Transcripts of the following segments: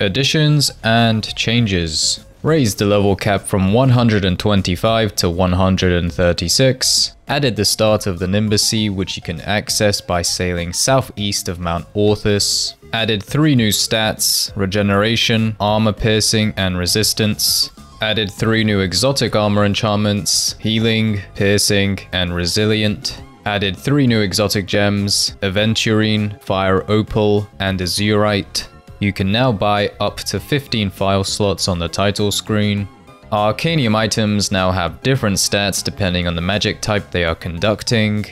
Additions and changes. Raised the level cap from 125 to 136. Added the start of the Nimbus Sea, which you can access by sailing southeast of Mount Orthus. Added three new stats, regeneration, armor piercing, and resistance. Added three new exotic armor enchantments, healing, piercing, and resilient. Added three new exotic gems, Aventurine, Fire Opal, and Azurite. You can now buy up to 15 file slots on the title screen. Arcanium items now have different stats depending on the magic type they are conducting.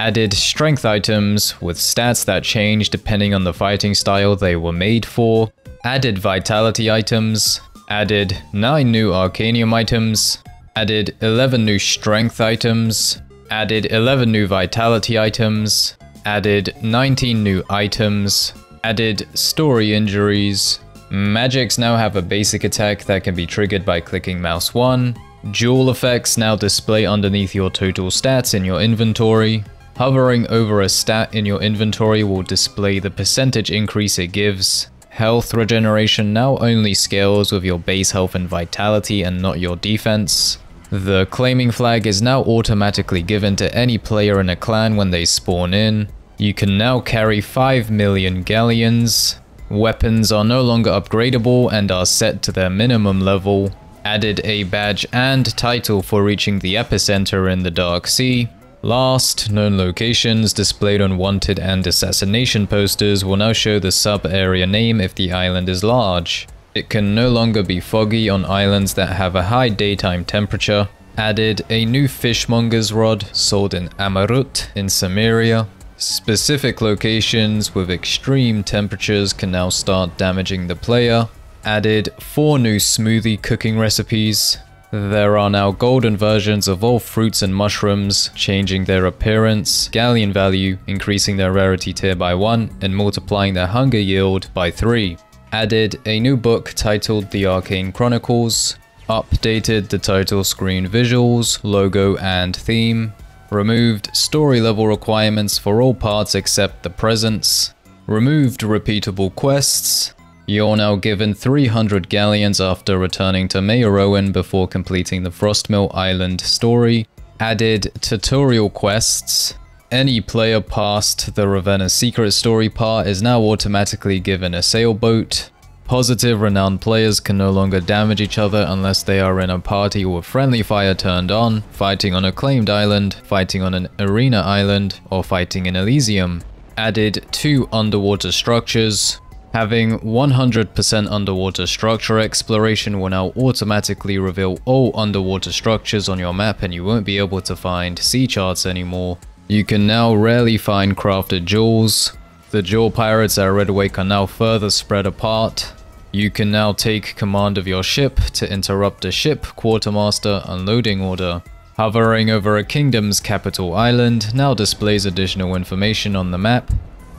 Added strength items with stats that change depending on the fighting style they were made for. Added vitality items. Added 9 new arcanium items. Added 11 new strength items. Added 11 new vitality items. Added 19 new items added story injuries. Magics now have a basic attack that can be triggered by clicking mouse 1. Dual effects now display underneath your total stats in your inventory. Hovering over a stat in your inventory will display the percentage increase it gives. Health regeneration now only scales with your base health and vitality and not your defense. The claiming flag is now automatically given to any player in a clan when they spawn in. You can now carry 5 million galleons. Weapons are no longer upgradable and are set to their minimum level. Added a badge and title for reaching the epicenter in the Dark Sea. Last, known locations displayed on wanted and assassination posters will now show the sub-area name if the island is large. It can no longer be foggy on islands that have a high daytime temperature. Added a new fishmonger's rod sold in Amarut in Samaria. Specific locations with extreme temperatures can now start damaging the player. Added 4 new smoothie cooking recipes. There are now golden versions of all fruits and mushrooms, changing their appearance, galleon value, increasing their rarity tier by 1, and multiplying their hunger yield by 3. Added a new book titled The Arcane Chronicles. Updated the title screen visuals, logo, and theme removed story level requirements for all parts except the presence, removed repeatable quests, you're now given 300 galleons after returning to Meyarowen before completing the Frostmill Island story, added tutorial quests, any player past the Ravenna secret story part is now automatically given a sailboat, Positive renowned players can no longer damage each other unless they are in a party with friendly fire turned on, fighting on a claimed island, fighting on an arena island, or fighting in Elysium. Added two underwater structures. Having 100% underwater structure exploration will now automatically reveal all underwater structures on your map and you won't be able to find sea charts anymore. You can now rarely find crafted jewels. The jewel pirates at Redwake are now further spread apart, you can now take command of your ship to interrupt a ship quartermaster unloading order. Hovering over a kingdom's capital island now displays additional information on the map.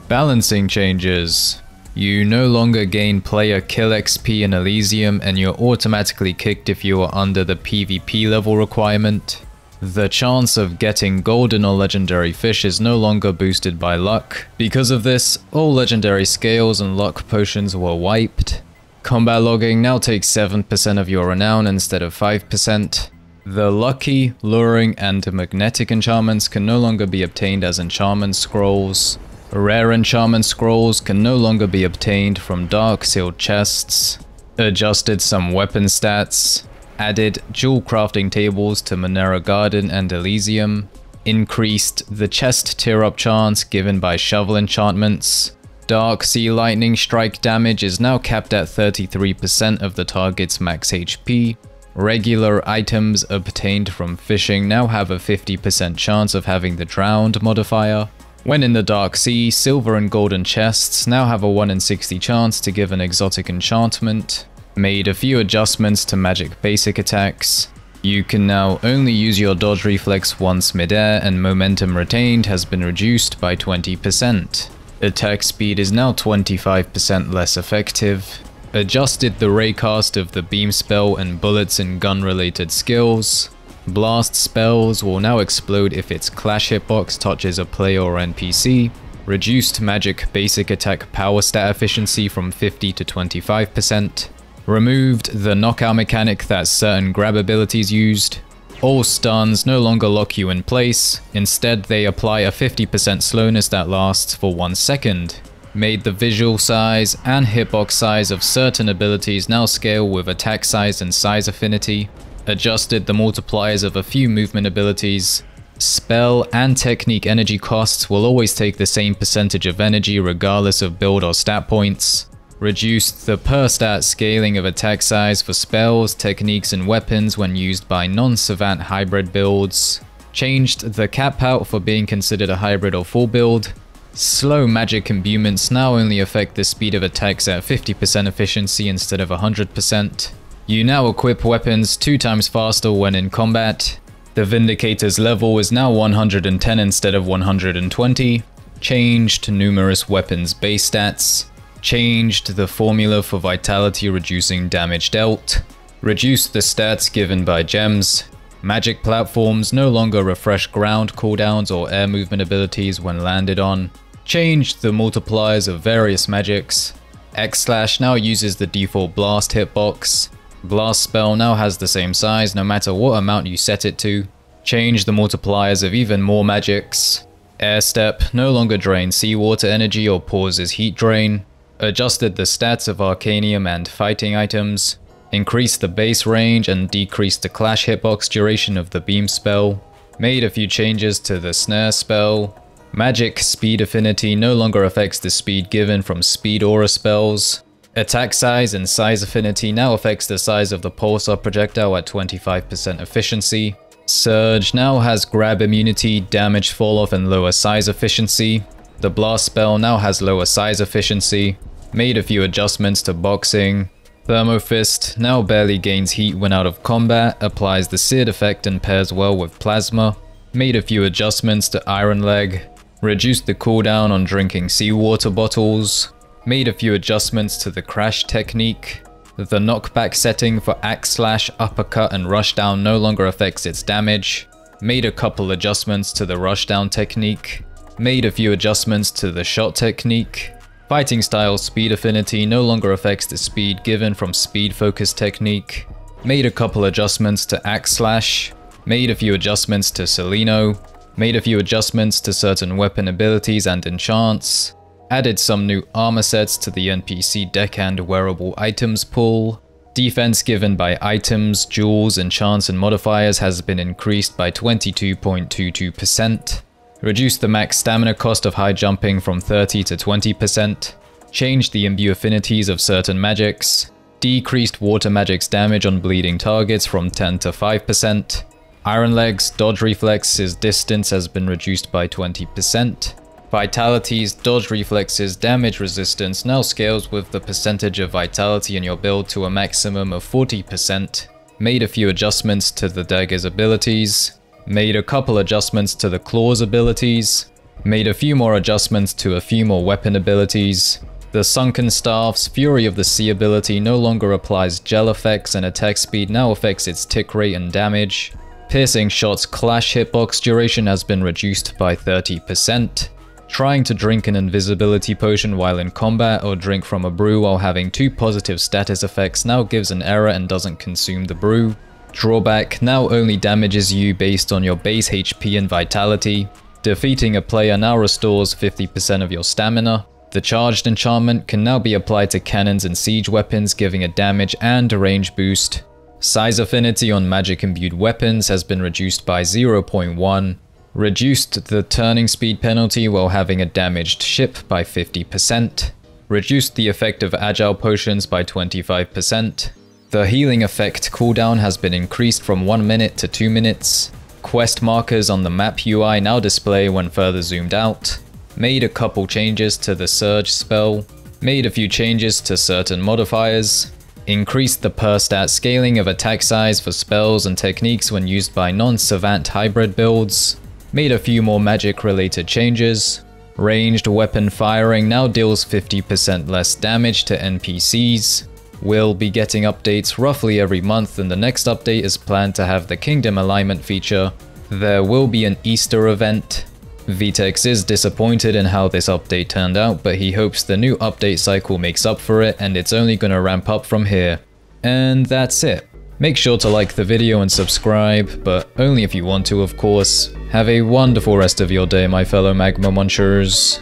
Balancing changes. You no longer gain player kill XP in Elysium and you're automatically kicked if you are under the PvP level requirement. The chance of getting golden or legendary fish is no longer boosted by luck. Because of this, all legendary scales and luck potions were wiped. Combat logging now takes 7% of your renown instead of 5%. The lucky, luring, and magnetic enchantments can no longer be obtained as enchantment scrolls. Rare enchantment scrolls can no longer be obtained from dark sealed chests. Adjusted some weapon stats. Added jewel crafting tables to Manera Garden and Elysium. Increased the chest tier up chance given by shovel enchantments. Dark Sea Lightning strike damage is now capped at 33% of the target's max HP. Regular items obtained from fishing now have a 50% chance of having the drowned modifier. When in the Dark Sea, silver and golden chests now have a 1 in 60 chance to give an exotic enchantment. Made a few adjustments to magic basic attacks. You can now only use your dodge reflex once midair and momentum retained has been reduced by 20%. Attack speed is now 25% less effective. Adjusted the raycast of the beam spell and bullets and gun related skills. Blast spells will now explode if its clash hitbox touches a player or NPC. reduced magic basic attack power stat efficiency from 50 to 25%, removed the knockout mechanic that certain grab abilities used, all stuns no longer lock you in place, instead they apply a 50% slowness that lasts for 1 second, made the visual size and hitbox size of certain abilities now scale with attack size and size affinity, adjusted the multipliers of a few movement abilities, spell and technique energy costs will always take the same percentage of energy regardless of build or stat points, reduced the per stat scaling of attack size for spells, techniques and weapons when used by non-savant hybrid builds, changed the cap out for being considered a hybrid or full build, Slow magic imbuements now only affect the speed of attacks at 50% efficiency instead of 100%. You now equip weapons 2 times faster when in combat. The Vindicator's level is now 110 instead of 120. Changed numerous weapons base stats. Changed the formula for vitality reducing damage dealt. Reduced the stats given by gems. Magic platforms no longer refresh ground cooldowns or air movement abilities when landed on. Changed the multipliers of various magics. X-Slash now uses the default blast hitbox. Blast spell now has the same size no matter what amount you set it to. Changed the multipliers of even more magics. Air Step no longer drains seawater energy or pauses heat drain. Adjusted the stats of Arcanium and fighting items increased the base range and decreased the clash hitbox duration of the beam spell, made a few changes to the snare spell, magic speed affinity no longer affects the speed given from speed aura spells, attack size and size affinity now affects the size of the pulsar projectile at 25% efficiency, Surge now has grab immunity, damage fall off and lower size efficiency, the blast spell now has lower size efficiency, made a few adjustments to boxing, Thermofist now barely gains heat when out of combat, applies the Seared effect and pairs well with Plasma, made a few adjustments to Iron Leg, reduced the cooldown on drinking seawater bottles, made a few adjustments to the crash technique, the knockback setting for axe slash, uppercut and rushdown no longer affects its damage, made a couple adjustments to the rushdown technique, made a few adjustments to the shot technique, Fighting style speed affinity no longer affects the speed given from speed focus technique. Made a couple adjustments to Axe Slash. Made a few adjustments to Celino. Made a few adjustments to certain weapon abilities and enchants. Added some new armor sets to the NPC deckhand wearable items pool. Defense given by items, jewels, enchants and modifiers has been increased by 22.22%. Reduced the max stamina cost of high jumping from 30 to 20%, changed the imbue affinities of certain magics, decreased water magic's damage on bleeding targets from 10 to 5%, Iron Leg's dodge reflex's distance has been reduced by 20%, Vitality's dodge reflex's damage resistance now scales with the percentage of vitality in your build to a maximum of 40%, made a few adjustments to the dagger's abilities, made a couple adjustments to the claws abilities, made a few more adjustments to a few more weapon abilities. The Sunken Staff's Fury of the Sea ability no longer applies gel effects and attack speed now affects its tick rate and damage. Piercing Shot's clash hitbox duration has been reduced by 30%. Trying to drink an invisibility potion while in combat or drink from a brew while having two positive status effects now gives an error and doesn't consume the brew. Drawback now only damages you based on your base HP and vitality. Defeating a player now restores 50% of your stamina. The charged enchantment can now be applied to cannons and siege weapons giving a damage and a range boost. Size affinity on magic imbued weapons has been reduced by 0.1. Reduced the turning speed penalty while having a damaged ship by 50%. Reduced the effect of agile potions by 25%. The healing effect cooldown has been increased from 1 minute to 2 minutes. Quest markers on the map UI now display when further zoomed out. Made a couple changes to the Surge spell. Made a few changes to certain modifiers. Increased the per stat scaling of attack size for spells and techniques when used by non-savant hybrid builds. Made a few more magic related changes. Ranged weapon firing now deals 50% less damage to NPCs. We'll be getting updates roughly every month and the next update is planned to have the Kingdom alignment feature. There will be an Easter event. Vetex is disappointed in how this update turned out, but he hopes the new update cycle makes up for it and it's only gonna ramp up from here. And that's it. Make sure to like the video and subscribe, but only if you want to of course. Have a wonderful rest of your day my fellow Magma Munchers.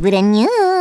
Brand new.